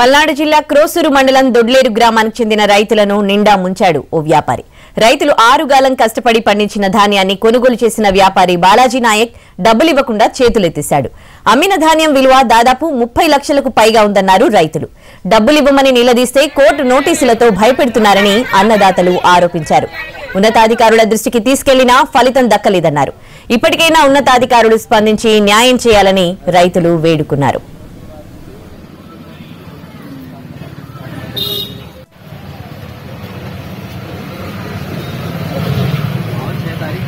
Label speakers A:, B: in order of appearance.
A: పల్నాడు జిల్లా క్రోసూరు మండలం దొడ్లేరు గ్రామానికి చెందిన రైతులను నిండా ముంచాడు ఓ వ్యాపారి. రైతులు ఆరుగాలం కష్టపడి పండించిన ధాన్యాన్ని కొనుగోలు చేసిన వ్యాపారి బాలాజీ నాయక్ డబ్బులివ్వకుండా చేతులెత్తేశాడు. అమ్మిన ధాన్యం విలువ దాదాపు ముప్పై లక్షలకు పైగా ఉందన్నారు రైతులు. డబ్బులివ్వమని నిలదీస్తే కోర్టు నోటీసులతో భయపెడుతున్నారని అన్నదాతలు ఆరోపించారు. ఉన్నతాధికారుల దృష్టికి తీసుకెళ్ళినా ఫలితం దక్కలేదన్నారు. ఇప్పటికైనా ఉన్నతాధికారులు స్పందించి న్యాయం చేయాలని రైతులు వేడుకున్నారు.
B: అది